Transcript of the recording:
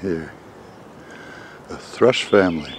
here. The thrush family.